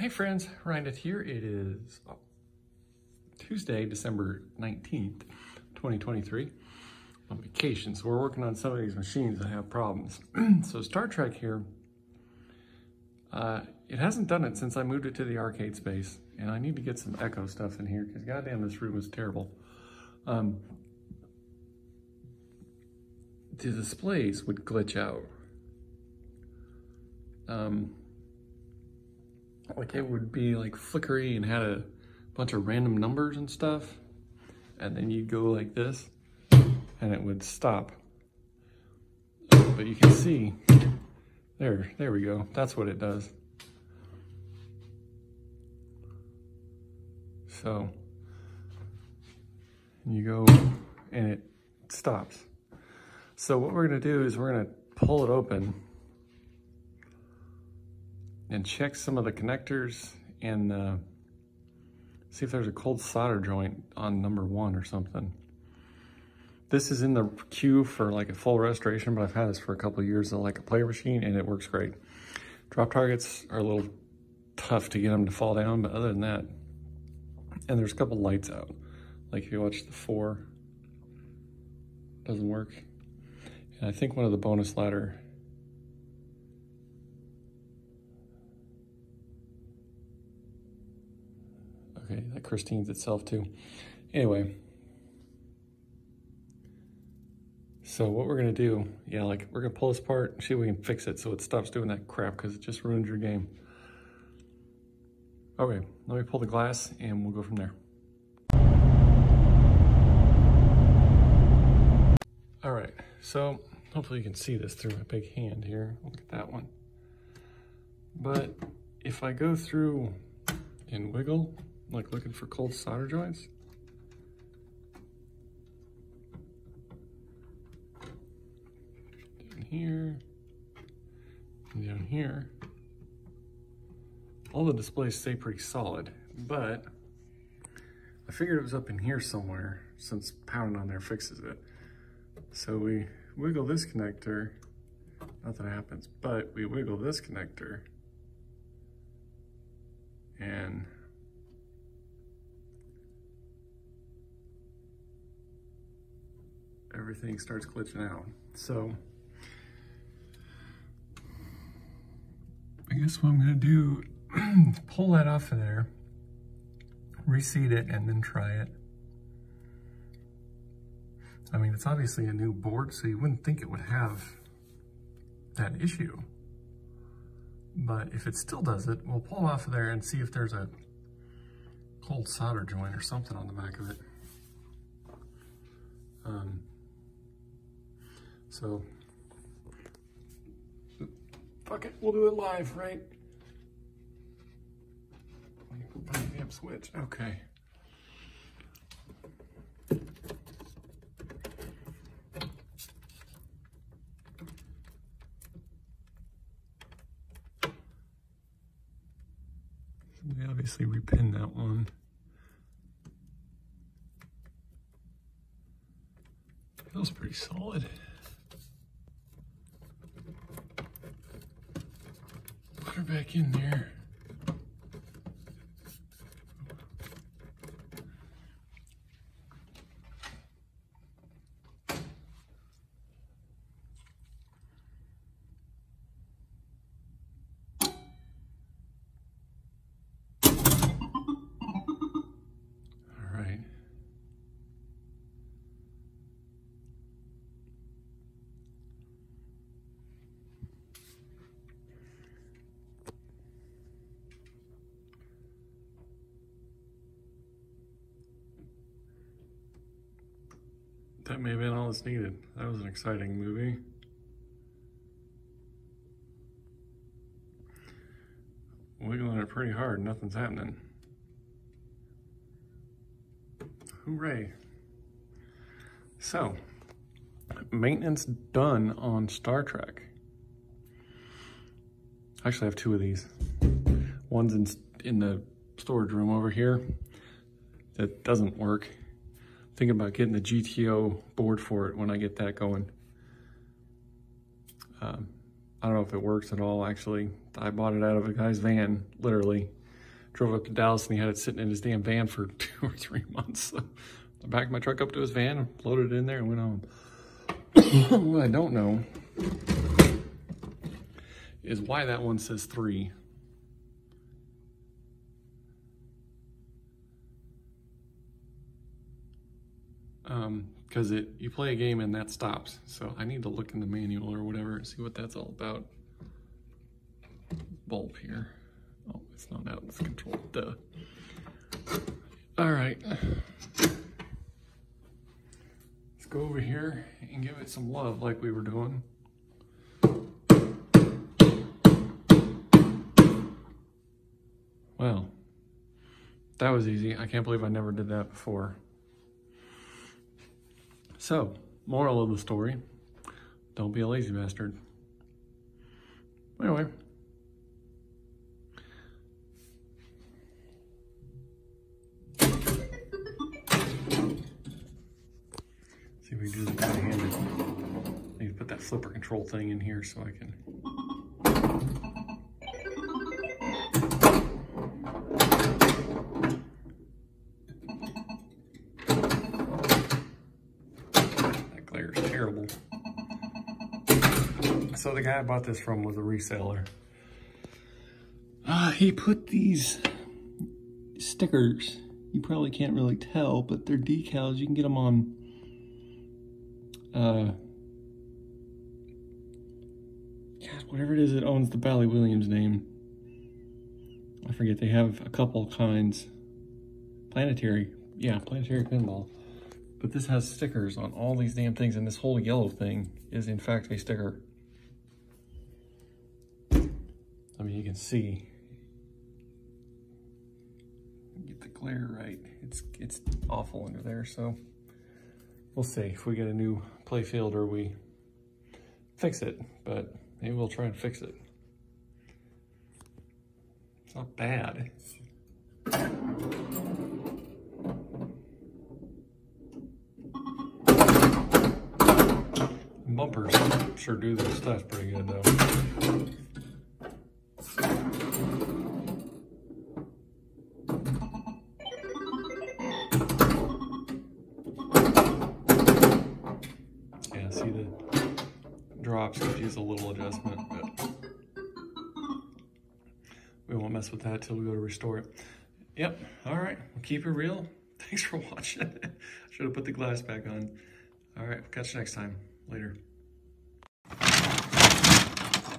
Hey friends, Ryan here. It is Tuesday, December 19th, 2023. On vacation, so we're working on some of these machines that have problems. so Star Trek here, uh, it hasn't done it since I moved it to the arcade space, and I need to get some echo stuff in here because goddamn this room is terrible. Um, the displays would glitch out. Um, like it would be like flickery and had a bunch of random numbers and stuff. And then you'd go like this and it would stop. But you can see, there, there we go. That's what it does. So you go and it stops. So what we're gonna do is we're gonna pull it open and check some of the connectors and uh, see if there's a cold solder joint on number one or something. This is in the queue for like a full restoration, but I've had this for a couple years, like a player machine, and it works great. Drop targets are a little tough to get them to fall down, but other than that, and there's a couple lights out. Like if you watch the four, doesn't work. And I think one of the bonus ladder Okay, that Christine's itself too. Anyway. So what we're gonna do, yeah, like we're gonna pull this apart, and see if we can fix it so it stops doing that crap because it just ruins your game. Okay, let me pull the glass and we'll go from there. All right, so hopefully you can see this through my big hand here. Look at that one. But if I go through and wiggle, like looking for cold solder joints. Down here, and down here. All the displays stay pretty solid, but I figured it was up in here somewhere since pounding on there fixes it. So we wiggle this connector, nothing happens, but we wiggle this connector and everything starts glitching out. So I guess what I'm gonna do, pull that off of there, reseat it, and then try it. I mean, it's obviously a new board, so you wouldn't think it would have that issue. But if it still does it, we'll pull off of there and see if there's a cold solder joint or something on the back of it. Um, so, fuck it, we'll do it live, right? Damn switch, okay. We obviously repin that one. Feels pretty solid. Her back in there. That may have been all that's needed. That was an exciting movie. Wiggling it pretty hard, nothing's happening. Hooray. So, maintenance done on Star Trek. Actually, I actually have two of these. One's in, in the storage room over here that doesn't work thinking about getting the GTO board for it when I get that going. Um, I don't know if it works at all, actually. I bought it out of a guy's van, literally. drove up to Dallas and he had it sitting in his damn van for two or three months. So I backed my truck up to his van, loaded it in there and went home. what I don't know is why that one says three. Because it you play a game and that stops. So I need to look in the manual or whatever and see what that's all about. Bulb here. Oh, it's not out, it's controlled. Duh. All right. Let's go over here and give it some love like we were doing. Well, that was easy. I can't believe I never did that before. So, moral of the story, don't be a lazy bastard. Anyway. See if we can do this one-handed. I need to put that flipper control thing in here so I can So the guy I bought this from was a reseller. Uh, he put these stickers. You probably can't really tell, but they're decals. You can get them on uh, God, whatever it is that owns the Bally Williams name. I forget, they have a couple kinds. Planetary, yeah, Planetary Pinball. But this has stickers on all these damn things, and this whole yellow thing is in fact a sticker. I mean, you can see, get the glare right. It's, it's awful under there, so we'll see if we get a new playfield or we fix it, but maybe we'll try and fix it. It's not bad. Bumpers sure do their stuff pretty good though. Mess with that till we go to restore it. Yep, all right, we'll keep it real. Thanks for watching. Should have put the glass back on. All right, catch you next time. Later.